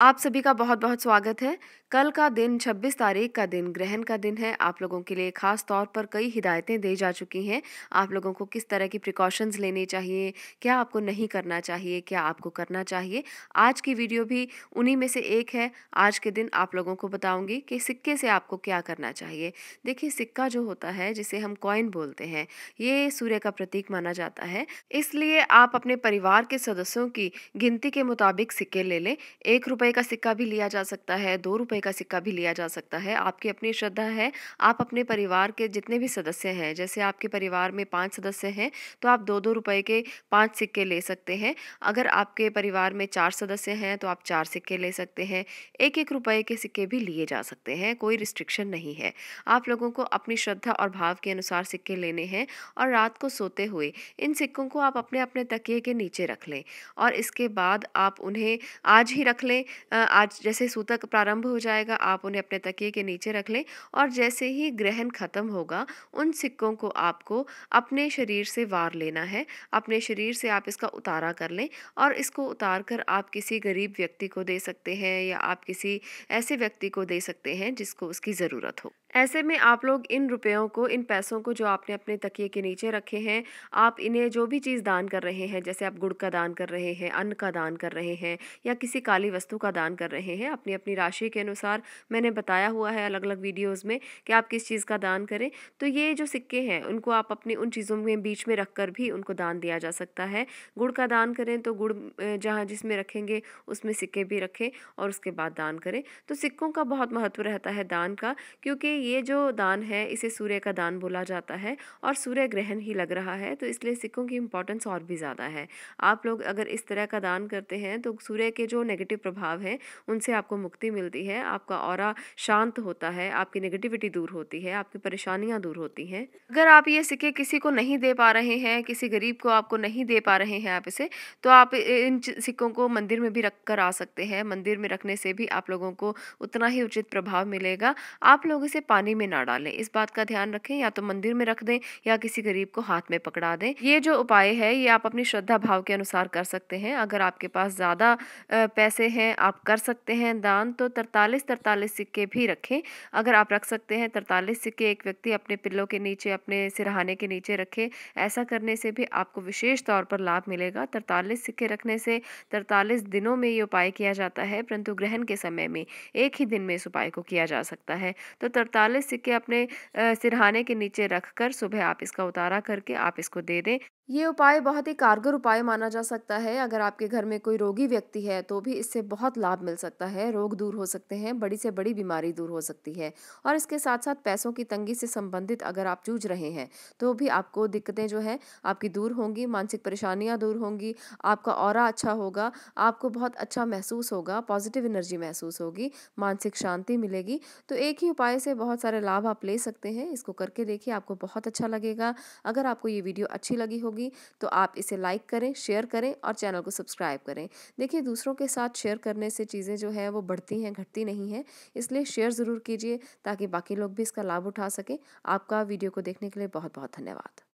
आप सभी का बहुत बहुत स्वागत है। कल का दिन 26 तारीख का दिन, ग्रहण का दिन है। आप लोगों के लिए खास तौर पर कई हिदायतें दी जा चुकी हैं। आप लोगों को किस तरह की प्रिकॉशंस लेनी चाहिए? क्या आपको नहीं करना चाहिए? क्या आपको करना चाहिए? आज की वीडियो भी उन्हीं में से एक है। आज के दिन आप लोगों को बताऊँगी कि सिक्के से आपको क्या करना चाहिए। देखिए, सिक्का जो होता है, जिसे हम कॉइन बोलते हैं, ये सूर्य का प्रतीक माना जाता है। इसलिए आप अपने परिवार के सदस्यों की गिनती के मुताबिक सिक्के ले लें। एक रुपये रुपए का सिक्का भी लिया जा सकता है, दो रुपए का सिक्का भी लिया जा सकता है। आपकी अपनी श्रद्धा है, आप अपने परिवार के जितने भी सदस्य हैं, जैसे आपके परिवार में पाँच सदस्य हैं तो आप दो दो रुपए के पाँच सिक्के ले सकते हैं। अगर आपके परिवार में चार सदस्य हैं तो आप चार सिक्के ले सकते हैं। एक एक रुपए के सिक्के भी लिए जा सकते हैं, कोई रिस्ट्रिक्शन नहीं है। आप लोगों को अपनी श्रद्धा और भाव के अनुसार सिक्के लेने हैं और रात को सोते हुए इन सिक्कों को आप अपने अपने तकिए के नीचे रख लें और इसके बाद आप उन्हें आज ही रख लें। आज जैसे सूतक प्रारंभ हो जाएगा, आप उन्हें अपने तकिए के नीचे रख लें और जैसे ही ग्रहण खत्म होगा, उन सिक्कों को आपको अपने शरीर से वार लेना है। अपने शरीर से आप इसका उतारा कर लें और इसको उतार कर आप किसी गरीब व्यक्ति को दे सकते हैं या आप किसी ऐसे व्यक्ति को दे सकते हैं जिसको उसकी ज़रूरत हो। ऐसे में आप लोग इन रुपयों को, इन पैसों को जो आपने अपने तकिए के नीचे रखे हैं, आप इन्हें जो भी चीज़ दान कर रहे हैं, जैसे आप गुड़ का दान कर रहे हैं, अन्न का दान कर रहे हैं, या किसी काली वस्तु का दान कर रहे हैं, अपनी अपनी राशि के अनुसार मैंने बताया हुआ है अलग अलग वीडियोज़ में कि आप किस चीज़ का दान करें तो ये जो सिक्के हैं, उनको आप अपनी उन चीज़ों में, बीच में रख कर भी उनको दान दिया जा सकता है। गुड़ का दान करें तो गुड़ जहाँ जिसमें रखेंगे, उसमें सिक्के भी रखें और उसके बाद दान करें। तो सिक्कों का बहुत महत्व रहता है दान का, क्योंकि ये जो दान है, इसे सूर्य का दान बोला जाता है और सूर्य ग्रहण ही लग रहा है तो इसलिए सिक्कों की इम्पोर्टेंस और भी ज़्यादा है। आप लोग अगर इस तरह का दान करते हैं तो सूर्य के जो नेगेटिव प्रभाव हैं, उनसे आपको मुक्ति मिलती है, आपका और शांत होता है, आपकी नेगेटिविटी दूर होती है, आपकी परेशानियाँ दूर होती हैं। अगर आप ये सिक्के किसी को नहीं दे पा रहे हैं, किसी गरीब को आपको नहीं दे पा रहे हैं आप इसे तो आप इन सिक्कों को मंदिर में भी रख कर आ सकते हैं। मंदिर में रखने से भी आप लोगों को उतना ही उचित प्रभाव मिलेगा। आप लोग इसे पानी में ना डालें। इस बात का ध्यान रखें, या तो मंदिर में रख दें, या किसी गरीब को हाथ में पकड़ा दें। ये जो उपाय है, ये आप अपनी श्रद्धा भाव के अनुसार कर सकते हैं। अगर आपके पास ज़्यादा पैसे हैं, आप कर सकते हैं दान तो तरतालीस तरतालीस सिक्के भी रखें। अगर आप रख सकते हैं, तरतालीस सिक्के एक व्यक्ति अपने पिल्लों के नीचे, अपने सिरहाने के नीचे रखे। ऐसा करने से भी आपको विशेष तौर पर लाभ मिलेगा। तरतालीस सिक्के रखने से तरतालीस दिनों में ये उपाय किया जाता है, परंतु ग्रहण के समय में एक ही दिन में इस उपाय को किया जा सकता है। तो तरतालीस सिक्के अपने सिरहाने के नीचे रख कर सुबह आप इसका उतारा करके आप इसको दे दें। ये उपाय बहुत ही कारगर उपाय माना जा सकता है। अगर आपके घर में कोई रोगी व्यक्ति है तो भी इससे बहुत लाभ मिल सकता है। रोग दूर हो सकते हैं, बड़ी से बड़ी बीमारी दूर हो सकती है। और इसके साथ साथ पैसों की तंगी से संबंधित अगर आप जूझ रहे हैं तो भी आपको दिक्कतें जो है, आपकी दूर होंगी, मानसिक परेशानियाँ दूर होंगी, आपका और अच्छा होगा, आपको बहुत अच्छा महसूस होगा, पॉजिटिव एनर्जी महसूस होगी, मानसिक शांति मिलेगी। तो एक ही उपाय से बहुत सारे लाभ आप ले सकते हैं। इसको करके देखिए, आपको बहुत अच्छा लगेगा। अगर आपको ये वीडियो अच्छी लगी होगी होगी तो आप इसे लाइक करें शेयर करें और चैनल को सब्सक्राइब करें। देखिए, दूसरों के साथ शेयर करने से चीज़ें जो है, वो बढ़ती हैं, घटती नहीं हैं, इसलिए शेयर ज़रूर कीजिए, ताकि बाकी लोग भी इसका लाभ उठा सकें। आपका वीडियो को देखने के लिए बहुत बहुत धन्यवाद।